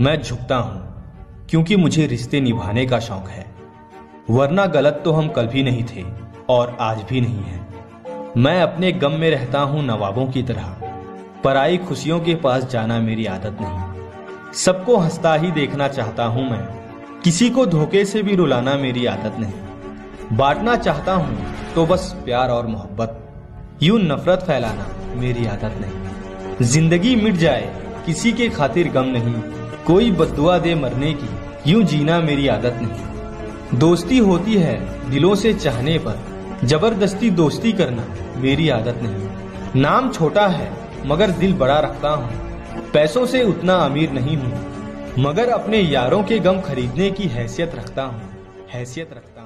मैं झुकता हूँ, क्योंकि मुझे रिश्ते निभाने का शौक है। वरना गलत तो हम कल भी नहीं थे, और आज भी नहीं है। मैं अपने गम में रहता हूँ नवाबों की तरह, पराई खुशियों के पास जाना मेरी आदत नहीं। सबको हंसता ही देखना चाहता हूँ मैं, किसी को धोखे से भी रुलाना मेरी आदत नहीं। बांटना चाहता हूँ तो बस प्यार और मोहब्बत, यूँ नफरत फैलाना मेरी आदत नहीं। ज़िंदगी मिट जाए, किसी के खातिर गम नहीं कोई बदुआ दे मरने की, यूँ जीना मेरी आदत नहीं। दोस्ती होती है दिलों से चाहने पर, ज़बरदस्ती दोस्ती करना मेरी आदत नहीं। नाम छोटा है, मगर दिल बड़ा रखता हूँ। पैसों से उतना अमीर नहीं हूँ, मगर अपने यारों के गम खरीदने की हैसियत रखता हूँ, हैसियत रखता